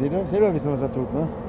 Seht ihr? Seht ihr, wie es?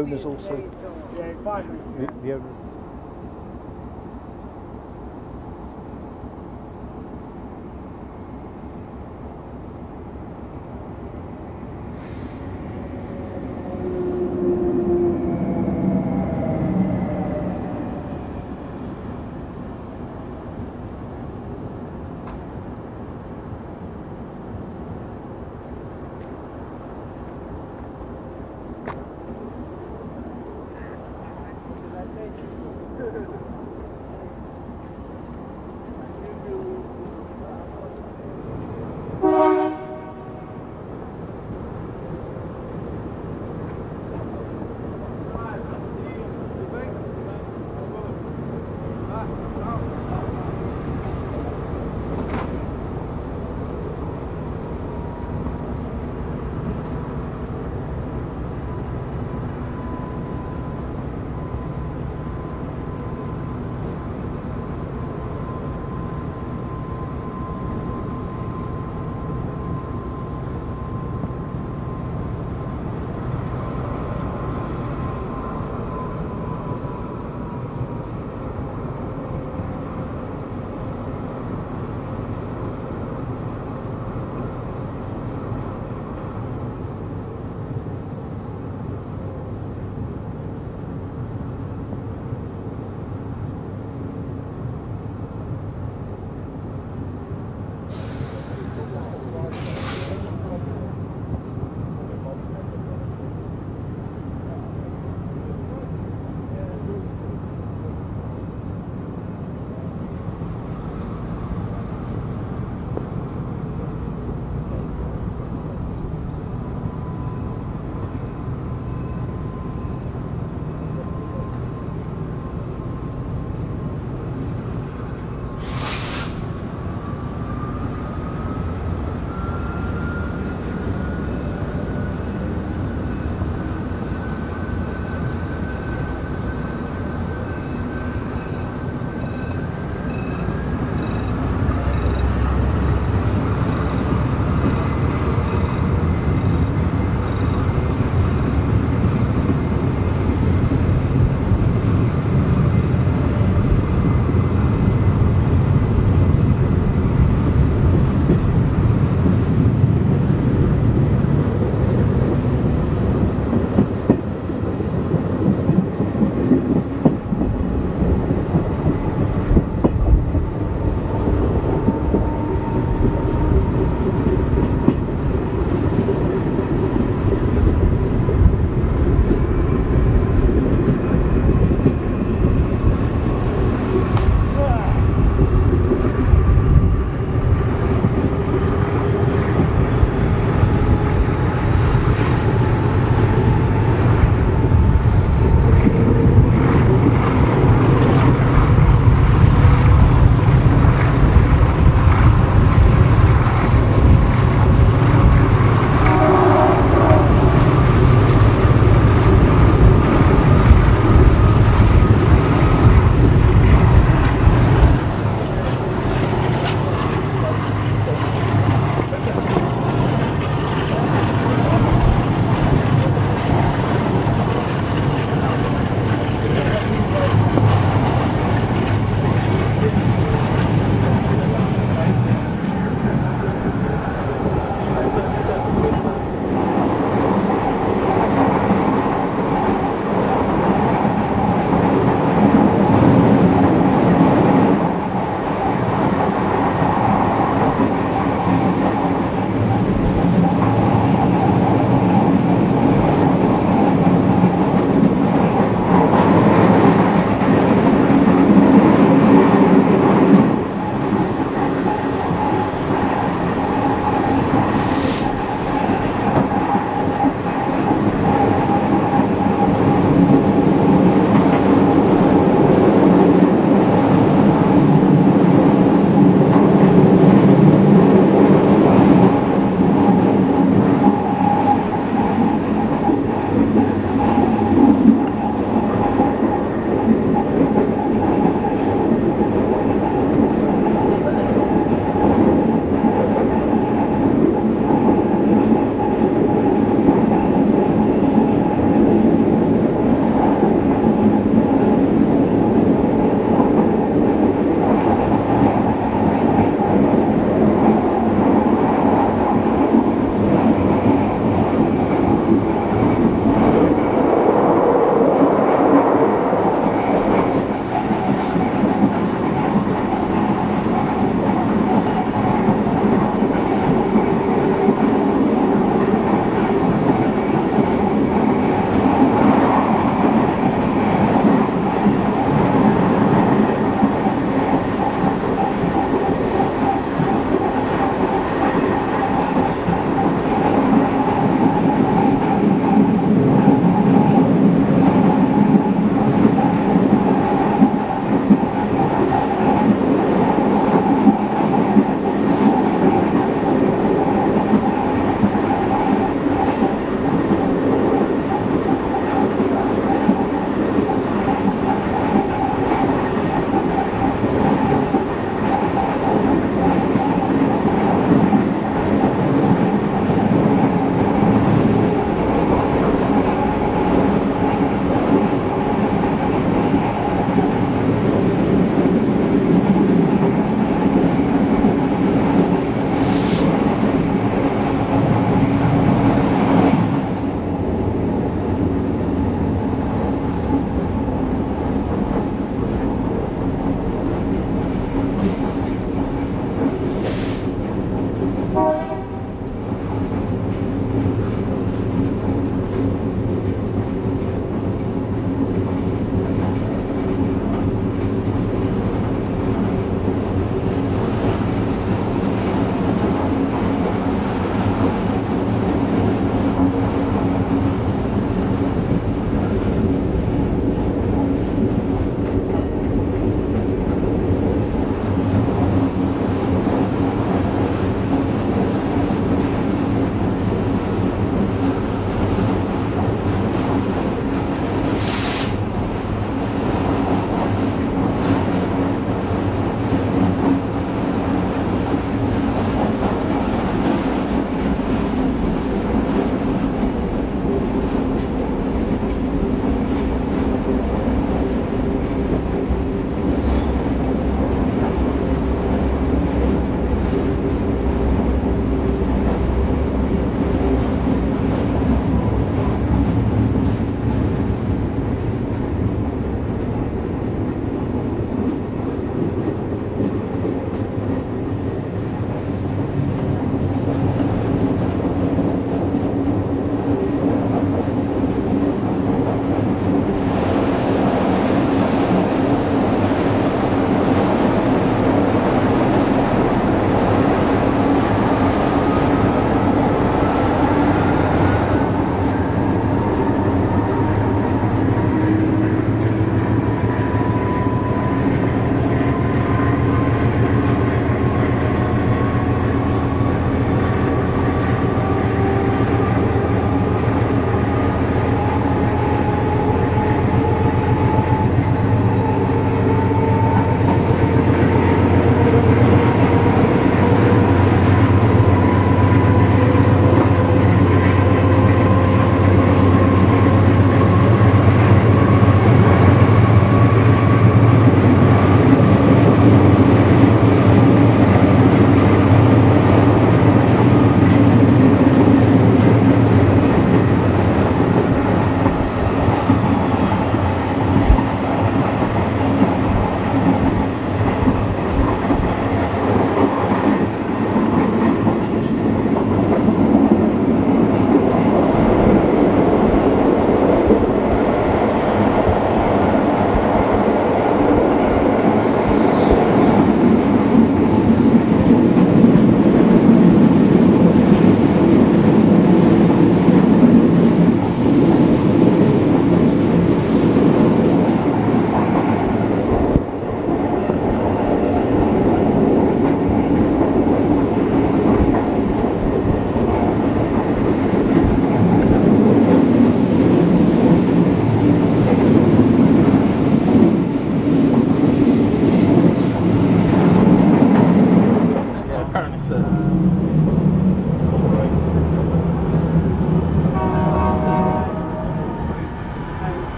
Owners will see? The, minutes. the owners.